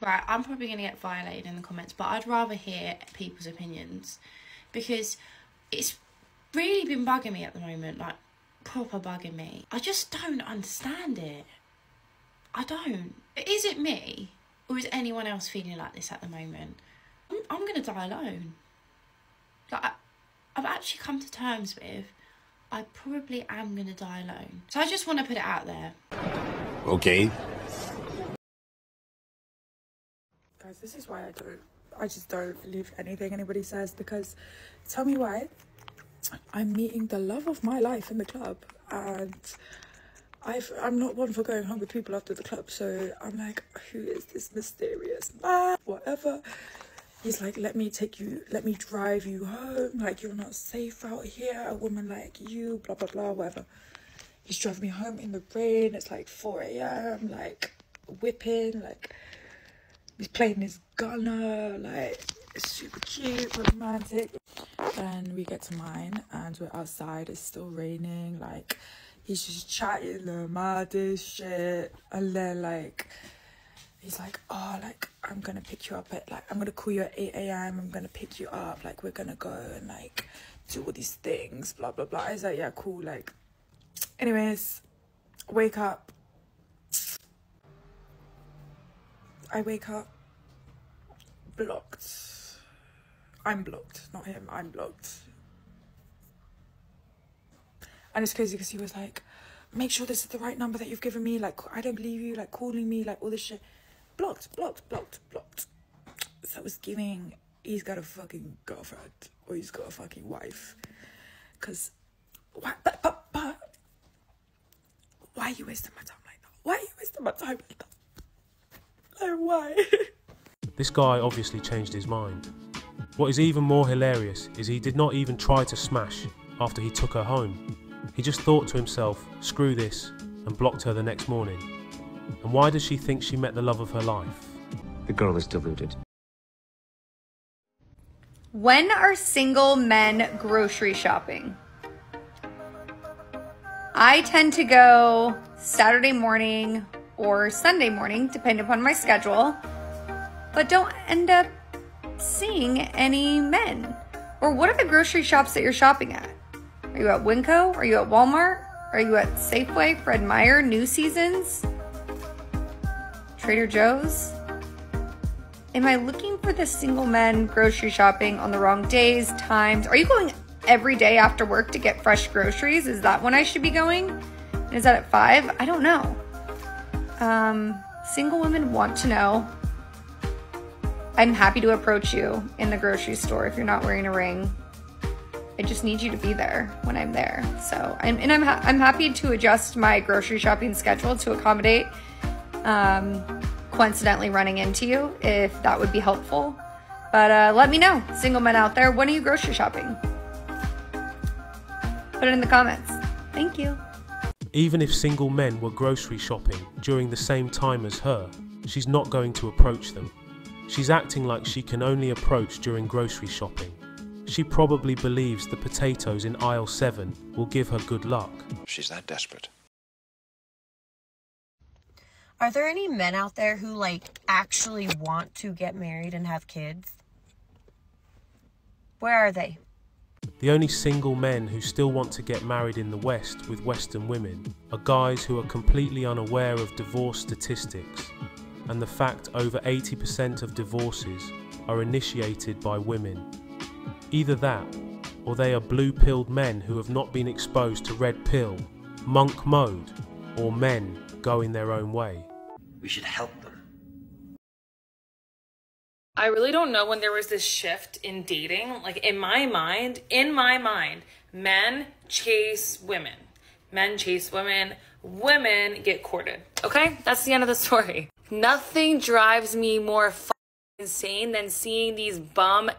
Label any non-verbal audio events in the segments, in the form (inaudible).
right, I'm probably going to get violated in the comments, but I'd rather hear people's opinions because it's really been bugging me at the moment, like proper bugging me. I just don't understand it. I don't. Is it me or is anyone else feeling like this at the moment? I'm, I'm going to die alone. Like, I, I've actually come to terms with I probably am going to die alone. So I just want to put it out there. Okay. Guys, this is why I don't, I just don't believe anything anybody says because tell me why. I'm meeting the love of my life in the club and I've, I'm not one for going home with people after the club. So I'm like, who is this mysterious man? Whatever. He's like, let me take you, let me drive you home. Like, you're not safe out here. A woman like you, blah, blah, blah, whatever. He's driving me home in the rain. It's like 4 a.m. Like, whipping. Like, he's playing his gunner. Like, super cute, romantic. Then we get to mine and we're outside. It's still raining. Like, he's just chatting the maddest shit. And then, like, he's like, oh, like, I'm gonna pick you up at, like, I'm gonna call you at 8 a.m. I'm gonna pick you up. Like, we're gonna go and, like, do all these things, blah, blah, blah. I was like, yeah, cool. Like, anyways, wake up. I wake up blocked. I'm blocked, not him. I'm blocked. And it's crazy because he was like, make sure this is the right number that you've given me. Like, I don't believe you. Like, calling me, like, all this shit. Blocked, blocked, blocked, blocked. So I was giving, he's got a fucking girlfriend or he's got a fucking wife. Because, why, but, but, but, why are you wasting my time like that? Why are you wasting my time like that? Like, why? (laughs) This guy obviously changed his mind. What is even more hilarious is he did not even try to smash after he took her home. He just thought to himself, screw this, and blocked her the next morning. And why does she think she met the love of her life? The girl is deluded. When are single men grocery shopping? I tend to go Saturday morning or Sunday morning, depending upon my schedule, but don't end up seeing any men. Or what are the grocery shops that you're shopping at? Are you at WinCo? Are you at Walmart? Are you at Safeway, Fred Meyer, New Seasons, Trader Joe's? Am I looking for the single men grocery shopping on the wrong days, times? Are you going every day after work to get fresh groceries? Is that when I should be going? Is that at five? I don't know. Um, single women want to know. I'm happy to approach you in the grocery store if you're not wearing a ring. I just need you to be there when I'm there. So, I'm, and I'm, ha- I'm happy to adjust my grocery shopping schedule to accommodate um, coincidentally running into you if that would be helpful. But uh, let me know, single men out there, when are you grocery shopping? Put it in the comments. Thank you. Even if single men were grocery shopping during the same time as her, she's not going to approach them. She's acting like she can only approach during grocery shopping. She probably believes the potatoes in aisle 7 will give her good luck. She's that desperate. Are there any men out there who like actually want to get married and have kids? Where are they? The only single men who still want to get married in the West with Western women are guys who are completely unaware of divorce statistics and the fact over 80% of divorces are initiated by women. Either that, or they are blue pilled men who have not been exposed to red pill, monk mode, or men going their own way. We should help them. I really don't know when there was this shift in dating. Like in my mind, in my mind, men chase women. Men chase women. Women get courted. Okay? That's the end of the story. Nothing drives me more insane than seeing these bum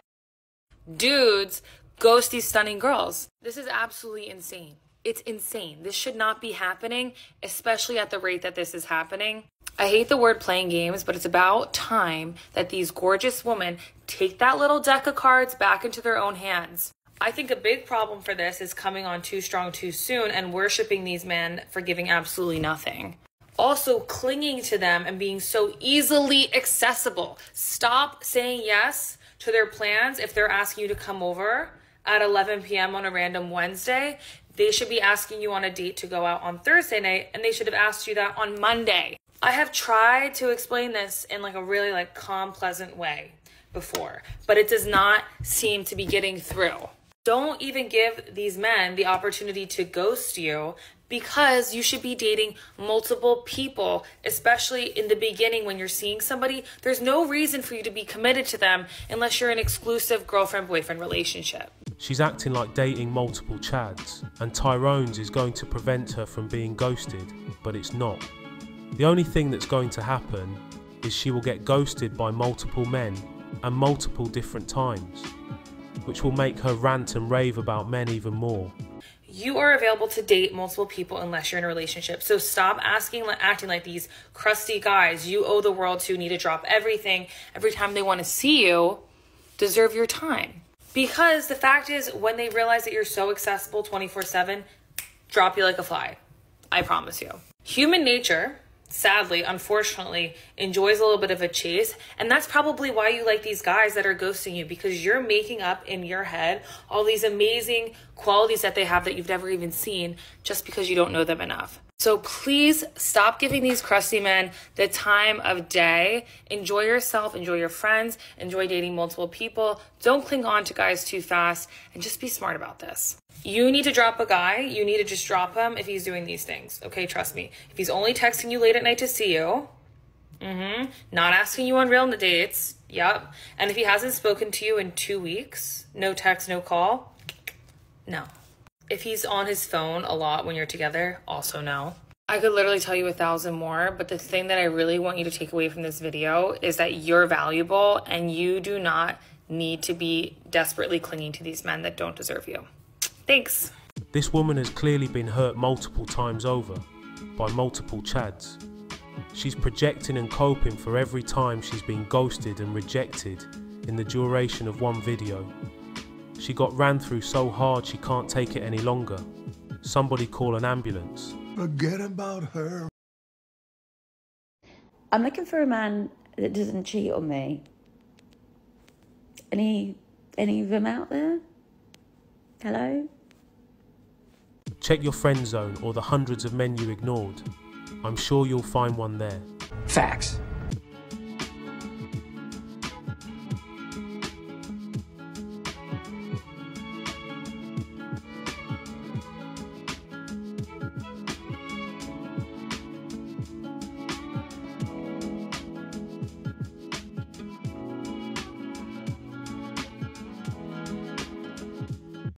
dudes ghost these stunning girls. This is absolutely insane. It's insane. This should not be happening, especially at the rate that this is happening. I hate the word playing games, but it's about time that these gorgeous women take that little deck of cards back into their own hands. I think a big problem for this is coming on too strong too soon and worshiping these men for giving absolutely nothing. Also, clinging to them and being so easily accessible. Stop saying yes to their plans if they're asking you to come over at 11 p.m. on a random Wednesday. They should be asking you on a date to go out on Thursday night, and they should have asked you that on Monday. I have tried to explain this in like a really like calm, pleasant way before, but it does not seem to be getting through. Don't even give these men the opportunity to ghost you because you should be dating multiple people, especially in the beginning when you're seeing somebody. There's no reason for you to be committed to them unless you're an exclusive girlfriend boyfriend relationship. She's acting like dating multiple Chads, and Tyrone's is going to prevent her from being ghosted, but it's not. The only thing that's going to happen is she will get ghosted by multiple men and multiple different times, which will make her rant and rave about men even more. You are available to date multiple people unless you're in a relationship. So stop asking, acting like these crusty guys you owe the world to, need to drop everything every time they want to see you, deserve your time. Because the fact is, when they realize that you're so accessible 24 7, drop you like a fly. I promise you. Human nature sadly, unfortunately, enjoys a little bit of a chase. And that's probably why you like these guys that are ghosting you because you're making up in your head all these amazing qualities that they have that you've never even seen just because you don't know them enough. So please stop giving these crusty men the time of day. Enjoy yourself, enjoy your friends, enjoy dating multiple people. Don't cling on to guys too fast and just be smart about this. You need to drop a guy, you need to just drop him if he's doing these things. Okay, trust me. If he's only texting you late at night to see you, mm-hmm, not asking you on real dates, yep. And if he hasn't spoken to you in two weeks, no text, no call, no. If he's on his phone a lot when you're together, also no. I could literally tell you a thousand more, but the thing that I really want you to take away from this video is that you're valuable and you do not need to be desperately clinging to these men that don't deserve you. Thanks. This woman has clearly been hurt multiple times over by multiple chads. She's projecting and coping for every time she's been ghosted and rejected in the duration of one video. She got ran through so hard she can't take it any longer. Somebody call an ambulance. Forget about her. I'm looking for a man that doesn't cheat on me. Any any of them out there? Hello? Check your friend zone or the hundreds of men you ignored. I'm sure you'll find one there. Facts.